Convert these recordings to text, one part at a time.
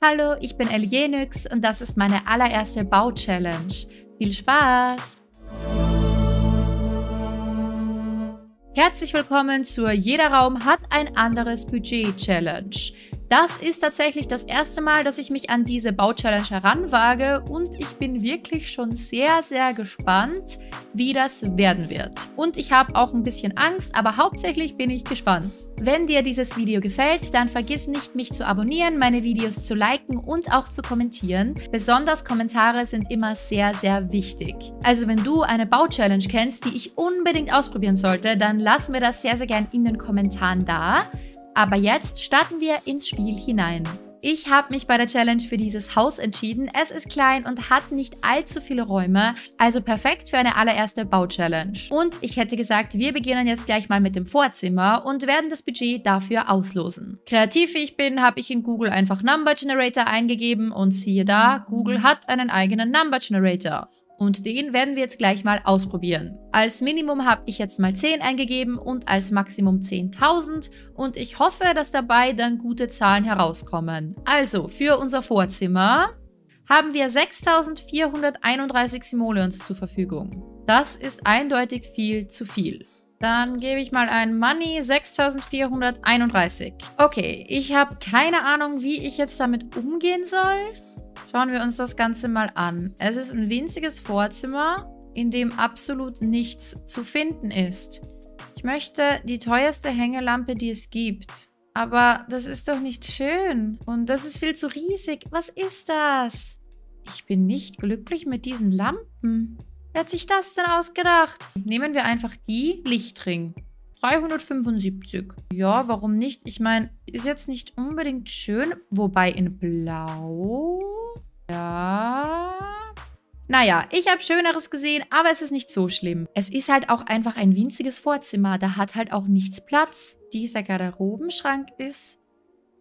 Hallo, ich bin Elienix und das ist meine allererste Bau-Challenge. Viel Spaß! Herzlich willkommen zur Jeder Raum hat ein anderes Budget Challenge. Das ist tatsächlich das erste Mal, dass ich mich an diese Bau-Challenge heranwage und ich bin wirklich schon sehr, sehr gespannt, wie das werden wird. Und ich habe auch ein bisschen Angst, aber hauptsächlich bin ich gespannt. Wenn dir dieses Video gefällt, dann vergiss nicht, mich zu abonnieren, meine Videos zu liken und auch zu kommentieren. Besonders Kommentare sind immer sehr, sehr wichtig. Also wenn du eine Bau-Challenge kennst, die ich unbedingt ausprobieren sollte, dann lass mir das sehr, sehr gern in den Kommentaren da. Aber jetzt starten wir ins Spiel hinein. Ich habe mich bei der Challenge für dieses Haus entschieden. Es ist klein und hat nicht allzu viele Räume, also perfekt für eine allererste Bau-Challenge. Und ich hätte gesagt, wir beginnen jetzt gleich mal mit dem Vorzimmer und werden das Budget dafür auslosen. Kreativ wie ich bin, habe ich in Google einfach Number Generator eingegeben und siehe da, Google hat einen eigenen Number Generator. Und den werden wir jetzt gleich mal ausprobieren. Als Minimum habe ich jetzt mal 10 eingegeben und als Maximum 10.000 und ich hoffe, dass dabei dann gute Zahlen herauskommen. Also, für unser Vorzimmer haben wir 6.431 Simoleons zur Verfügung. Das ist eindeutig viel zu viel. Dann gebe ich mal ein Money 6431. Okay, ich habe keine Ahnung, wie ich jetzt damit umgehen soll. Schauen wir uns das Ganze mal an. Es ist ein winziges Vorzimmer, in dem absolut nichts zu finden ist. Ich möchte die teuerste Hängelampe, die es gibt. Aber das ist doch nicht schön. Und das ist viel zu riesig. Was ist das? Ich bin nicht glücklich mit diesen Lampen. Wer hat sich das denn ausgedacht? Nehmen wir einfach die Lichtring. 375. Ja, warum nicht? Ich meine, ist jetzt nicht unbedingt schön. Wobei in Blau... Ja... Naja, ich habe Schöneres gesehen, aber es ist nicht so schlimm. Es ist halt auch einfach ein winziges Vorzimmer. Da hat halt auch nichts Platz. Dieser Garderobenschrank ist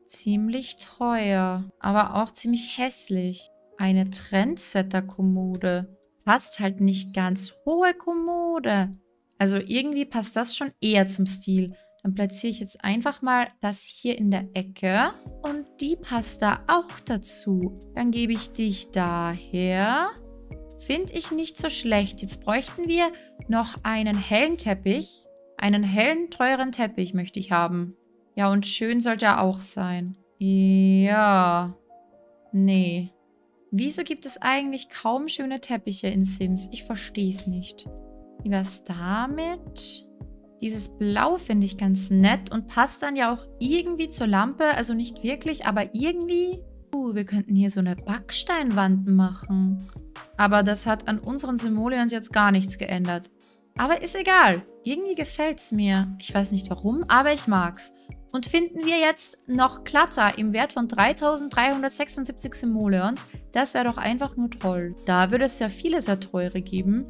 ziemlich teuer, aber auch ziemlich hässlich. Eine Trendsetter-Kommode. Passt halt nicht ganz. Hohe Kommode. Also irgendwie passt das schon eher zum Stil. Dann platziere ich jetzt einfach mal das hier in der Ecke. Und die passt da auch dazu. Dann gebe ich dich daher. Finde ich nicht so schlecht. Jetzt bräuchten wir noch einen hellen Teppich. Einen hellen, teuren Teppich möchte ich haben. Ja, und schön sollte er auch sein. Ja. Nee. Wieso gibt es eigentlich kaum schöne Teppiche in Sims? Ich verstehe es nicht. Wie wär's damit? Dieses Blau finde ich ganz nett und passt dann ja auch irgendwie zur Lampe. Also nicht wirklich, aber irgendwie... Uh, wir könnten hier so eine Backsteinwand machen. Aber das hat an unseren Simoleons jetzt gar nichts geändert. Aber ist egal. Irgendwie gefällt es mir. Ich weiß nicht warum, aber ich mag's. Und finden wir jetzt noch Klatter im Wert von 3376 Simoleons, das wäre doch einfach nur toll. Da würde es ja viele sehr teure geben.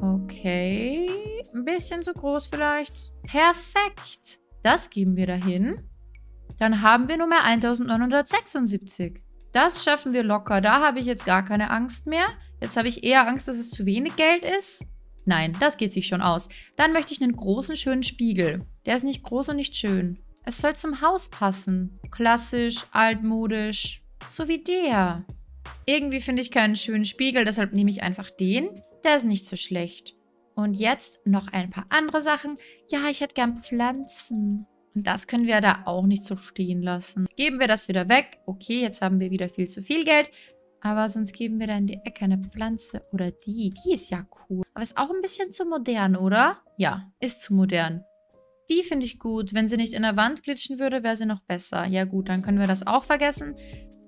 Okay. Ein bisschen zu groß vielleicht. Perfekt. Das geben wir dahin. Dann haben wir Nummer 1976. Das schaffen wir locker. Da habe ich jetzt gar keine Angst mehr. Jetzt habe ich eher Angst, dass es zu wenig Geld ist. Nein, das geht sich schon aus. Dann möchte ich einen großen, schönen Spiegel. Der ist nicht groß und nicht schön. Es soll zum Haus passen. Klassisch, altmodisch. So wie der. Irgendwie finde ich keinen schönen Spiegel, deshalb nehme ich einfach den. Der ist nicht so schlecht. Und jetzt noch ein paar andere Sachen. Ja, ich hätte gern Pflanzen. Und das können wir da auch nicht so stehen lassen. Geben wir das wieder weg. Okay, jetzt haben wir wieder viel zu viel Geld. Aber sonst geben wir da in die Ecke eine Pflanze. Oder die. Die ist ja cool. Aber ist auch ein bisschen zu modern, oder? Ja, ist zu modern. Die finde ich gut. Wenn sie nicht in der Wand glitschen würde, wäre sie noch besser. Ja gut, dann können wir das auch vergessen.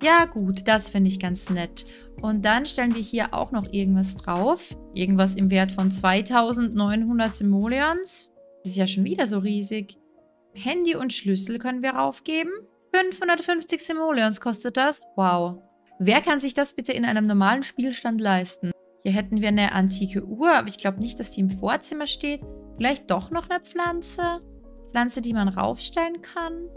Ja gut, das finde ich ganz nett. Und dann stellen wir hier auch noch irgendwas drauf. Irgendwas im Wert von 2900 Simoleons. Das ist ja schon wieder so riesig. Handy und Schlüssel können wir raufgeben. 550 Simoleons kostet das. Wow. Wer kann sich das bitte in einem normalen Spielstand leisten? Hier hätten wir eine antike Uhr, aber ich glaube nicht, dass die im Vorzimmer steht. Vielleicht doch noch eine Pflanze? Pflanze, die man raufstellen kann?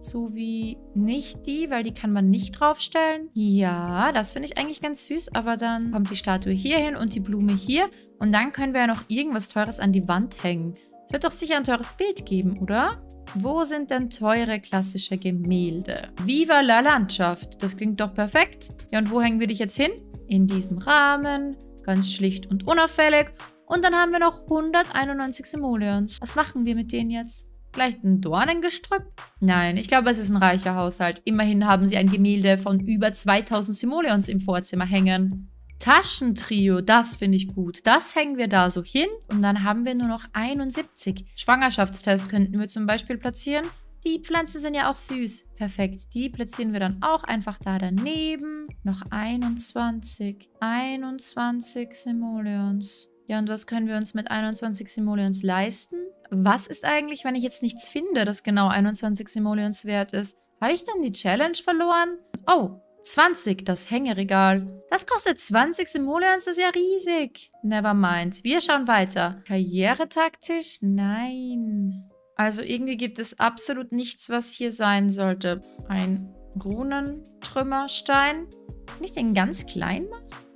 So wie nicht die, weil die kann man nicht draufstellen. Ja, das finde ich eigentlich ganz süß. Aber dann kommt die Statue hier hin und die Blume hier. Und dann können wir ja noch irgendwas Teures an die Wand hängen. Es wird doch sicher ein teures Bild geben, oder? Wo sind denn teure klassische Gemälde? Viva la Landschaft. Das klingt doch perfekt. Ja, und wo hängen wir dich jetzt hin? In diesem Rahmen. Ganz schlicht und unauffällig. Und dann haben wir noch 191 Simoleons. Was machen wir mit denen jetzt? Vielleicht ein Dornengestrüpp? Nein, ich glaube, es ist ein reicher Haushalt. Immerhin haben sie ein Gemälde von über 2000 Simoleons im Vorzimmer hängen. Taschentrio, das finde ich gut. Das hängen wir da so hin und dann haben wir nur noch 71. Schwangerschaftstest könnten wir zum Beispiel platzieren. Die Pflanzen sind ja auch süß. Perfekt. Die platzieren wir dann auch einfach da daneben. Noch 21. 21 Simoleons. Ja, und was können wir uns mit 21 Simoleons leisten? Was ist eigentlich, wenn ich jetzt nichts finde, das genau 21 Simoleons wert ist? Habe ich dann die Challenge verloren? Oh, 20, das Hängeregal. Das kostet 20 Simoleons, das ist ja riesig. Nevermind. Wir schauen weiter. Karrieretaktisch? Nein. Also irgendwie gibt es absolut nichts, was hier sein sollte. Ein Runentrümmerstein. Kann ich den ganz klein machen?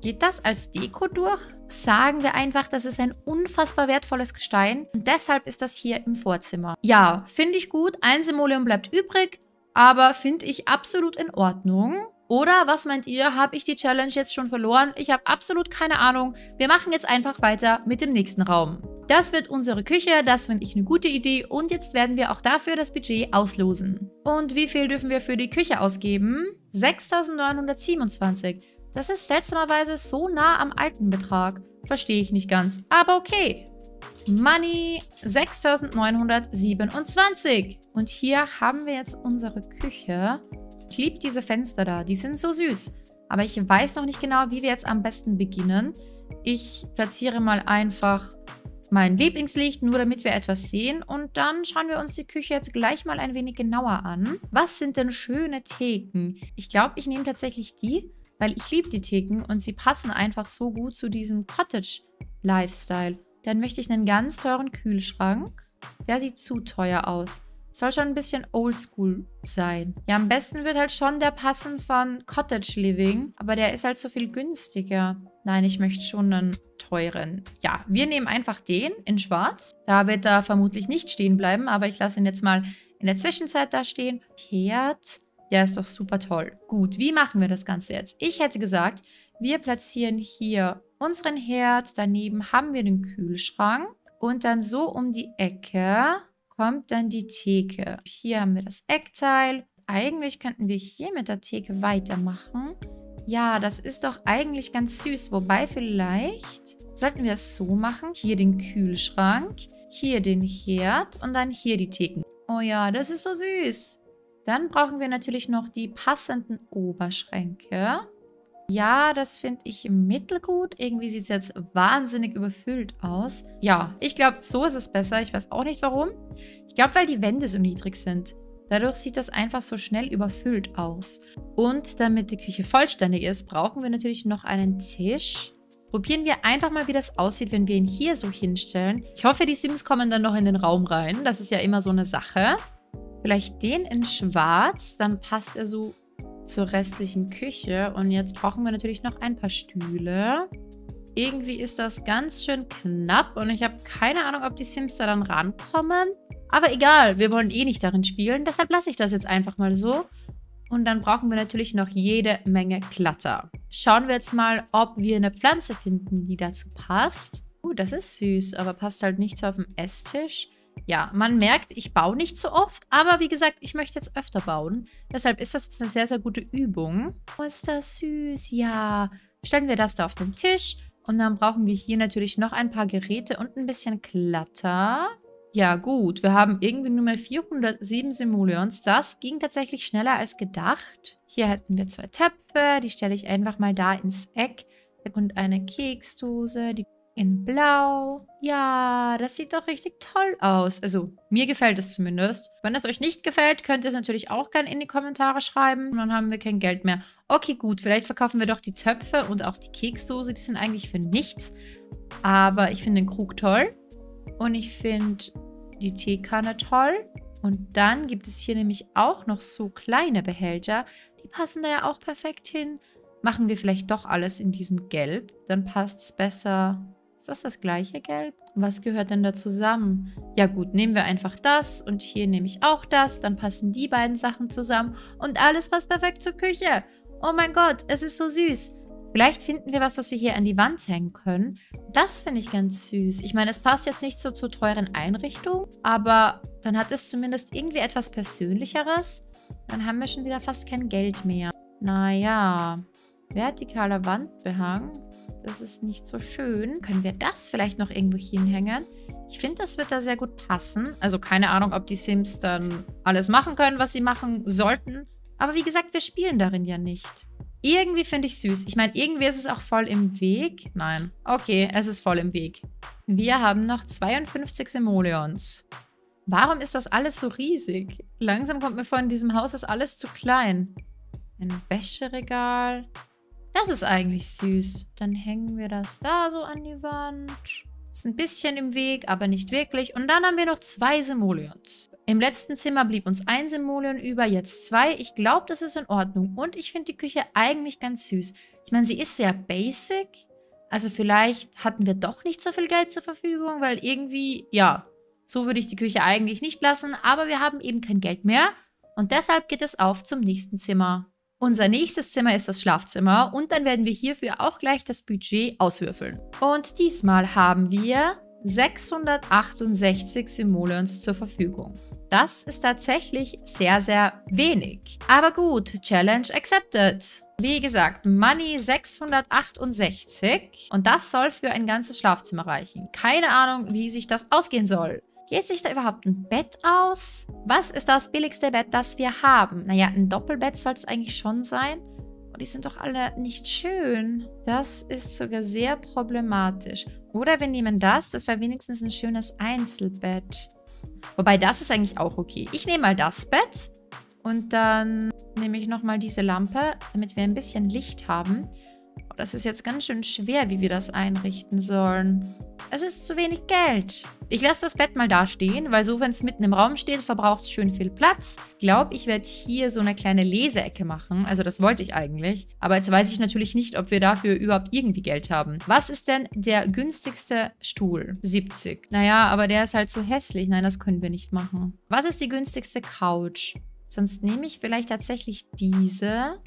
Geht das als Deko durch? Sagen wir einfach, das ist ein unfassbar wertvolles Gestein und deshalb ist das hier im Vorzimmer. Ja, finde ich gut. Ein Simoleon bleibt übrig, aber finde ich absolut in Ordnung. Oder was meint ihr? Habe ich die Challenge jetzt schon verloren? Ich habe absolut keine Ahnung. Wir machen jetzt einfach weiter mit dem nächsten Raum. Das wird unsere Küche, das finde ich eine gute Idee und jetzt werden wir auch dafür das Budget auslosen. Und wie viel dürfen wir für die Küche ausgeben? 6.927. Das ist seltsamerweise so nah am alten Betrag. Verstehe ich nicht ganz. Aber okay. Money 6927. Und hier haben wir jetzt unsere Küche. Ich liebe diese Fenster da. Die sind so süß. Aber ich weiß noch nicht genau, wie wir jetzt am besten beginnen. Ich platziere mal einfach mein Lieblingslicht, nur damit wir etwas sehen. Und dann schauen wir uns die Küche jetzt gleich mal ein wenig genauer an. Was sind denn schöne Theken? Ich glaube, ich nehme tatsächlich die weil ich liebe die Theken und sie passen einfach so gut zu diesem Cottage-Lifestyle. Dann möchte ich einen ganz teuren Kühlschrank. Der sieht zu teuer aus. Soll schon ein bisschen oldschool sein. Ja, am besten wird halt schon der passen von Cottage Living, aber der ist halt so viel günstiger. Nein, ich möchte schon einen teuren. Ja, wir nehmen einfach den in schwarz. Da wird er vermutlich nicht stehen bleiben, aber ich lasse ihn jetzt mal in der Zwischenzeit da stehen. Herd. Ja, ist doch super toll. Gut, wie machen wir das Ganze jetzt? Ich hätte gesagt, wir platzieren hier unseren Herd. Daneben haben wir den Kühlschrank. Und dann so um die Ecke kommt dann die Theke. Hier haben wir das Eckteil. Eigentlich könnten wir hier mit der Theke weitermachen. Ja, das ist doch eigentlich ganz süß. Wobei vielleicht sollten wir es so machen. Hier den Kühlschrank, hier den Herd und dann hier die Theken. Oh ja, das ist so süß. Dann brauchen wir natürlich noch die passenden Oberschränke. Ja, das finde ich mittelgut. Irgendwie sieht es jetzt wahnsinnig überfüllt aus. Ja, ich glaube, so ist es besser. Ich weiß auch nicht warum. Ich glaube, weil die Wände so niedrig sind. Dadurch sieht das einfach so schnell überfüllt aus. Und damit die Küche vollständig ist, brauchen wir natürlich noch einen Tisch. Probieren wir einfach mal, wie das aussieht, wenn wir ihn hier so hinstellen. Ich hoffe, die Sims kommen dann noch in den Raum rein. Das ist ja immer so eine Sache. Vielleicht den in schwarz, dann passt er so zur restlichen Küche. Und jetzt brauchen wir natürlich noch ein paar Stühle. Irgendwie ist das ganz schön knapp und ich habe keine Ahnung, ob die Sims da dann rankommen. Aber egal, wir wollen eh nicht darin spielen, deshalb lasse ich das jetzt einfach mal so. Und dann brauchen wir natürlich noch jede Menge Klatter. Schauen wir jetzt mal, ob wir eine Pflanze finden, die dazu passt. Uh, das ist süß, aber passt halt nicht so auf dem Esstisch. Ja, man merkt, ich baue nicht so oft, aber wie gesagt, ich möchte jetzt öfter bauen. Deshalb ist das jetzt eine sehr, sehr gute Übung. Oh, ist das süß. Ja, stellen wir das da auf den Tisch. Und dann brauchen wir hier natürlich noch ein paar Geräte und ein bisschen Klatter. Ja, gut. Wir haben irgendwie nur mehr 407 Simoleons. Das ging tatsächlich schneller als gedacht. Hier hätten wir zwei Töpfe. Die stelle ich einfach mal da ins Eck. Und eine Keksdose. Die in blau. Ja, das sieht doch richtig toll aus. Also, mir gefällt es zumindest. Wenn es euch nicht gefällt, könnt ihr es natürlich auch gerne in die Kommentare schreiben. Und dann haben wir kein Geld mehr. Okay, gut. Vielleicht verkaufen wir doch die Töpfe und auch die Keksdose. Die sind eigentlich für nichts. Aber ich finde den Krug toll. Und ich finde die Teekanne toll. Und dann gibt es hier nämlich auch noch so kleine Behälter. Die passen da ja auch perfekt hin. Machen wir vielleicht doch alles in diesem Gelb. Dann passt es besser Ist das das gleiche Gelb? Was gehört denn da zusammen? Ja gut, nehmen wir einfach das und hier nehme ich auch das. Dann passen die beiden Sachen zusammen und alles passt perfekt zur Küche. Oh mein Gott, es ist so süß. Vielleicht finden wir was, was wir hier an die Wand hängen können. Das finde ich ganz süß. Ich meine, es passt jetzt nicht so zur teuren Einrichtung, aber dann hat es zumindest irgendwie etwas Persönlicheres. Dann haben wir schon wieder fast kein Geld mehr. Naja, vertikaler Wandbehang. Das ist nicht so schön. Können wir das vielleicht noch irgendwo hinhängen? Ich finde, das wird da sehr gut passen. Also keine Ahnung, ob die Sims dann alles machen können, was sie machen sollten. Aber wie gesagt, wir spielen darin ja nicht. Irgendwie finde ich süß. Ich meine, irgendwie ist es auch voll im Weg. Nein. Okay, es ist voll im Weg. Wir haben noch 52 Simoleons. Warum ist das alles so riesig? Langsam kommt mir vor, in diesem Haus ist alles zu klein. Ein Wäscheregal. Das ist eigentlich süß. Dann hängen wir das da so an die Wand. Ist ein bisschen im Weg, aber nicht wirklich. Und dann haben wir noch zwei Simoleons. Im letzten Zimmer blieb uns ein Simoleon über, jetzt zwei. Ich glaube, das ist in Ordnung. Und ich finde die Küche eigentlich ganz süß. Ich meine, sie ist sehr basic. Also vielleicht hatten wir doch nicht so viel Geld zur Verfügung, weil irgendwie, ja, so würde ich die Küche eigentlich nicht lassen. Aber wir haben eben kein Geld mehr. Und deshalb geht es auf zum nächsten Zimmer. Unser nächstes Zimmer ist das Schlafzimmer und dann werden wir hierfür auch gleich das Budget auswürfeln. Und diesmal haben wir 668 Simoleons zur Verfügung. Das ist tatsächlich sehr, sehr wenig. Aber gut, Challenge accepted. Wie gesagt, Money 668 und das soll für ein ganzes Schlafzimmer reichen. Keine Ahnung, wie sich das ausgehen soll. Geht sich da überhaupt ein Bett aus? Was ist das billigste Bett, das wir haben? Naja, ein Doppelbett soll es eigentlich schon sein. Und die sind doch alle nicht schön. Das ist sogar sehr problematisch. Oder wir nehmen das. Das wäre wenigstens ein schönes Einzelbett. Wobei, das ist eigentlich auch okay. Ich nehme mal das Bett. Und dann nehme ich nochmal diese Lampe, damit wir ein bisschen Licht haben. Das ist jetzt ganz schön schwer, wie wir das einrichten sollen. Es ist zu wenig Geld. Ich lasse das Bett mal da stehen, weil so, wenn es mitten im Raum steht, verbraucht es schön viel Platz. Ich glaube, ich werde hier so eine kleine Leseecke machen. Also das wollte ich eigentlich. Aber jetzt weiß ich natürlich nicht, ob wir dafür überhaupt irgendwie Geld haben. Was ist denn der günstigste Stuhl? 70. Naja, aber der ist halt so hässlich. Nein, das können wir nicht machen. Was ist die günstigste Couch? Sonst nehme ich vielleicht tatsächlich diese.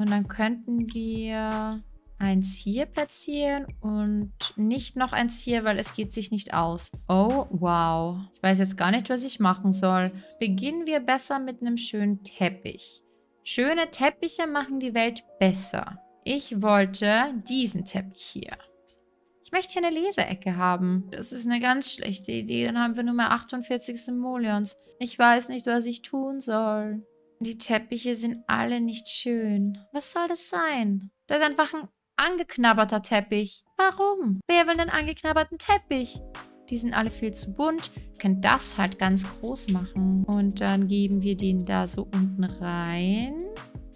Und dann könnten wir eins hier platzieren und nicht noch eins hier, weil es geht sich nicht aus. Oh, wow. Ich weiß jetzt gar nicht, was ich machen soll. Beginnen wir besser mit einem schönen Teppich. Schöne Teppiche machen die Welt besser. Ich wollte diesen Teppich hier. Ich möchte hier eine Leseecke haben. Das ist eine ganz schlechte Idee. Dann haben wir nur mehr 48 Simoleons. Ich weiß nicht, was ich tun soll. Die Teppiche sind alle nicht schön. Was soll das sein? Da ist einfach ein angeknabberter Teppich. Warum? Wer will einen angeknabberten Teppich? Die sind alle viel zu bunt. Wir können das halt ganz groß machen. Und dann geben wir den da so unten rein.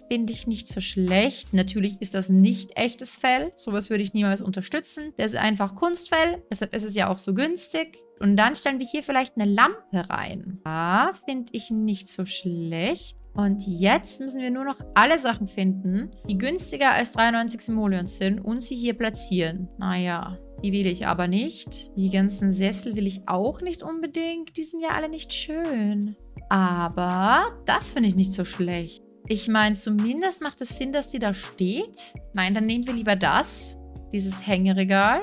Finde ich nicht so schlecht. Natürlich ist das nicht echtes Fell. Sowas würde ich niemals unterstützen. Das ist einfach Kunstfell. Deshalb ist es ja auch so günstig. Und dann stellen wir hier vielleicht eine Lampe rein. Ja, finde ich nicht so schlecht. Und jetzt müssen wir nur noch alle Sachen finden, die günstiger als 93 Simoleons sind und sie hier platzieren. Naja, die will ich aber nicht. Die ganzen Sessel will ich auch nicht unbedingt. Die sind ja alle nicht schön. Aber das finde ich nicht so schlecht. Ich meine, zumindest macht es Sinn, dass die da steht. Nein, dann nehmen wir lieber das. Dieses Hängeregal.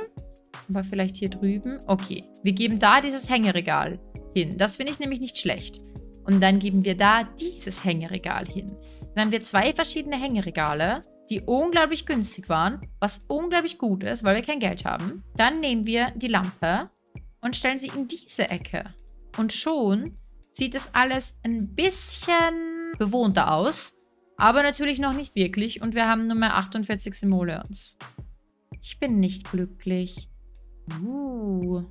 Aber vielleicht hier drüben. Okay, wir geben da dieses Hängeregal hin. Das finde ich nämlich nicht schlecht. Und dann geben wir da dieses Hängeregal hin. Dann haben wir zwei verschiedene Hängeregale, die unglaublich günstig waren, was unglaublich gut ist, weil wir kein Geld haben. Dann nehmen wir die Lampe und stellen sie in diese Ecke. Und schon sieht es alles ein bisschen bewohnter aus, aber natürlich noch nicht wirklich. Und wir haben nur mehr 48 Simoleons. Ich bin nicht glücklich. Uh,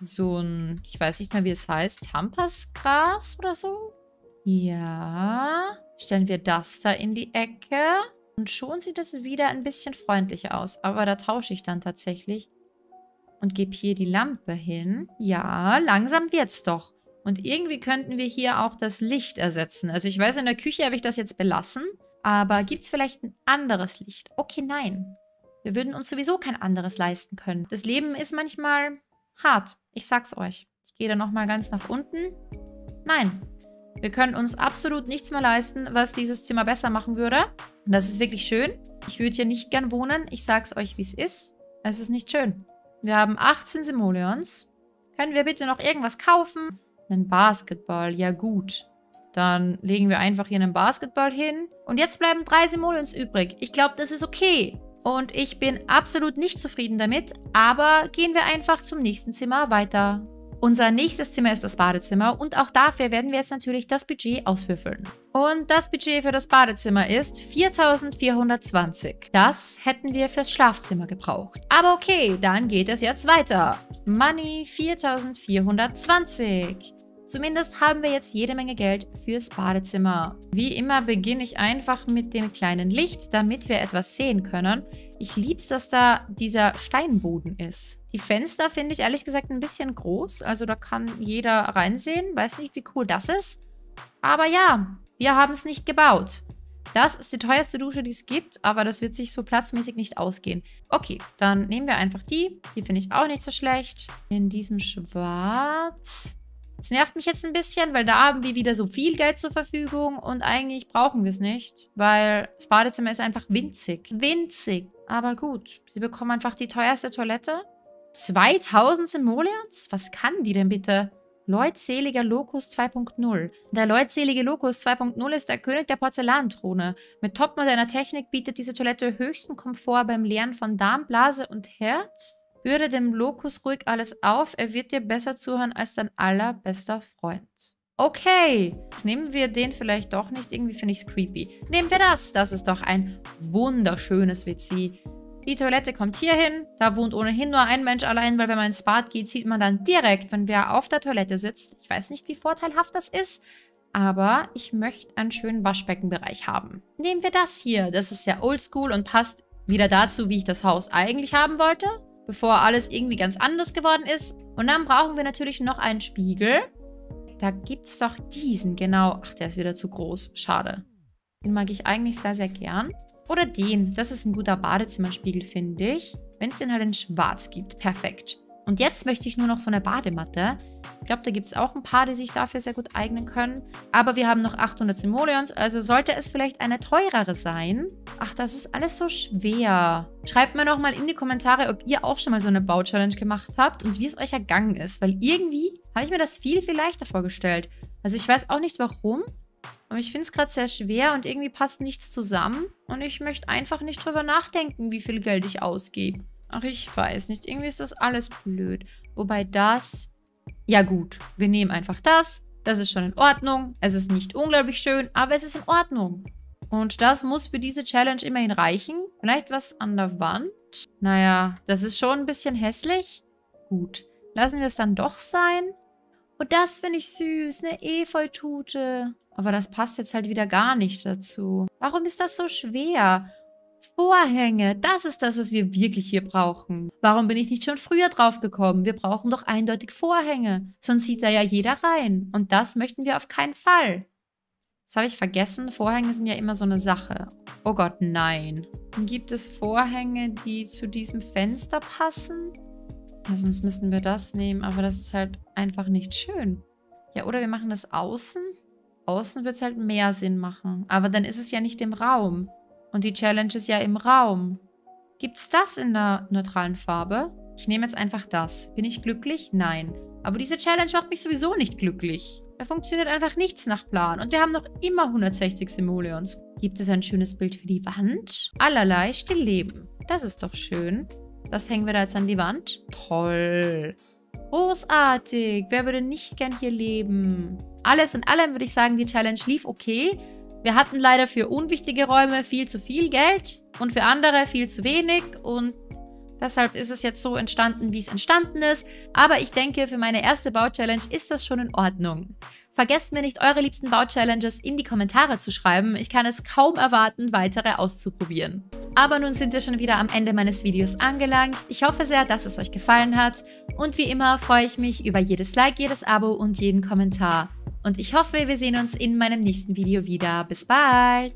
so ein, ich weiß nicht mehr, wie es heißt, Tampasgras oder so. Ja, stellen wir das da in die Ecke. Und schon sieht es wieder ein bisschen freundlicher aus. Aber da tausche ich dann tatsächlich. Und gebe hier die Lampe hin. Ja, langsam wird's doch. Und irgendwie könnten wir hier auch das Licht ersetzen. Also ich weiß, in der Küche habe ich das jetzt belassen. Aber gibt es vielleicht ein anderes Licht? Okay, nein. Wir würden uns sowieso kein anderes leisten können. Das Leben ist manchmal hart. Ich sag's euch. Ich gehe da nochmal ganz nach unten. Nein. Wir können uns absolut nichts mehr leisten, was dieses Zimmer besser machen würde. Und das ist wirklich schön. Ich würde hier nicht gern wohnen. Ich sag's euch, wie es ist. Es ist nicht schön. Wir haben 18 Simoleons. Können wir bitte noch irgendwas kaufen? Einen Basketball, ja gut. Dann legen wir einfach hier einen Basketball hin. Und jetzt bleiben drei Simoleons übrig. Ich glaube, das ist okay. Und ich bin absolut nicht zufrieden damit. Aber gehen wir einfach zum nächsten Zimmer weiter. Unser nächstes Zimmer ist das Badezimmer und auch dafür werden wir jetzt natürlich das Budget auswürfeln. Und das Budget für das Badezimmer ist 4420. Das hätten wir fürs Schlafzimmer gebraucht. Aber okay, dann geht es jetzt weiter. Money 4420. Zumindest haben wir jetzt jede Menge Geld fürs Badezimmer. Wie immer beginne ich einfach mit dem kleinen Licht, damit wir etwas sehen können. Ich liebe es, dass da dieser Steinboden ist. Die Fenster finde ich ehrlich gesagt ein bisschen groß. Also da kann jeder reinsehen. Weiß nicht, wie cool das ist. Aber ja, wir haben es nicht gebaut. Das ist die teuerste Dusche, die es gibt, aber das wird sich so platzmäßig nicht ausgehen. Okay, dann nehmen wir einfach die. Die finde ich auch nicht so schlecht. In diesem Schwarz. Es nervt mich jetzt ein bisschen, weil da haben wir wieder so viel Geld zur Verfügung und eigentlich brauchen wir es nicht, weil das Badezimmer ist einfach winzig. Winzig. Aber gut, sie bekommen einfach die teuerste Toilette. 2000 Simoleons? Was kann die denn bitte? Leutseliger Locus 2.0. Der leutselige Locus 2.0 ist der König der Porzellanthrone. Mit topmoderner Technik bietet diese Toilette höchsten Komfort beim Leeren von Darm, Blase und Herz. Bürde dem Lokus ruhig alles auf, er wird dir besser zuhören als dein allerbester Freund. Okay, nehmen wir den vielleicht doch nicht, irgendwie finde ich es creepy. Nehmen wir das, das ist doch ein wunderschönes WC. Die Toilette kommt hier hin, da wohnt ohnehin nur ein Mensch allein, weil wenn man ins Bad geht, sieht man dann direkt, wenn wer auf der Toilette sitzt. Ich weiß nicht, wie vorteilhaft das ist, aber ich möchte einen schönen Waschbeckenbereich haben. Nehmen wir das hier, das ist ja oldschool und passt wieder dazu, wie ich das Haus eigentlich haben wollte bevor alles irgendwie ganz anders geworden ist. Und dann brauchen wir natürlich noch einen Spiegel. Da gibt es doch diesen, genau. Ach, der ist wieder zu groß. Schade. Den mag ich eigentlich sehr, sehr gern. Oder den. Das ist ein guter Badezimmerspiegel, finde ich. Wenn es den halt in schwarz gibt. Perfekt. Und jetzt möchte ich nur noch so eine Badematte. Ich glaube, da gibt es auch ein paar, die sich dafür sehr gut eignen können. Aber wir haben noch 800 Simoleons, also sollte es vielleicht eine teurere sein. Ach, das ist alles so schwer. Schreibt mir noch mal in die Kommentare, ob ihr auch schon mal so eine Bau-Challenge gemacht habt und wie es euch ergangen ist. Weil irgendwie habe ich mir das viel, viel leichter vorgestellt. Also ich weiß auch nicht warum, aber ich finde es gerade sehr schwer und irgendwie passt nichts zusammen. Und ich möchte einfach nicht drüber nachdenken, wie viel Geld ich ausgebe. Ach, ich weiß nicht. Irgendwie ist das alles blöd. Wobei das ja gut, wir nehmen einfach das. Das ist schon in Ordnung. Es ist nicht unglaublich schön, aber es ist in Ordnung. Und das muss für diese Challenge immerhin reichen. Vielleicht was an der Wand. Naja, das ist schon ein bisschen hässlich. Gut, lassen wir es dann doch sein. Und das finde ich süß, eine Efeutute. Aber das passt jetzt halt wieder gar nicht dazu. Warum ist das so schwer? Vorhänge, das ist das, was wir wirklich hier brauchen. Warum bin ich nicht schon früher drauf gekommen? Wir brauchen doch eindeutig Vorhänge, sonst sieht da ja jeder rein. Und das möchten wir auf keinen Fall. Das habe ich vergessen. Vorhänge sind ja immer so eine Sache. Oh Gott, nein. Gibt es Vorhänge, die zu diesem Fenster passen? Ja, sonst müssten wir das nehmen, aber das ist halt einfach nicht schön. Ja, oder wir machen das außen. Außen wird es halt mehr Sinn machen. Aber dann ist es ja nicht im Raum. Und die Challenge ist ja im Raum. Gibt's das in der neutralen Farbe? Ich nehme jetzt einfach das. Bin ich glücklich? Nein. Aber diese Challenge macht mich sowieso nicht glücklich. Da funktioniert einfach nichts nach Plan. Und wir haben noch immer 160 Simoleons. Gibt es ein schönes Bild für die Wand? Allerlei Stillleben. Das ist doch schön. Das hängen wir da jetzt an die Wand. Toll. Großartig. Wer würde nicht gern hier leben? Alles in allem würde ich sagen, die Challenge lief okay. Wir hatten leider für unwichtige Räume viel zu viel Geld und für andere viel zu wenig und deshalb ist es jetzt so entstanden, wie es entstanden ist. Aber ich denke, für meine erste Bau-Challenge ist das schon in Ordnung. Vergesst mir nicht, eure liebsten Bau-Challenges in die Kommentare zu schreiben. Ich kann es kaum erwarten, weitere auszuprobieren. Aber nun sind wir schon wieder am Ende meines Videos angelangt. Ich hoffe sehr, dass es euch gefallen hat. Und wie immer freue ich mich über jedes Like, jedes Abo und jeden Kommentar. Und ich hoffe, wir sehen uns in meinem nächsten Video wieder. Bis bald!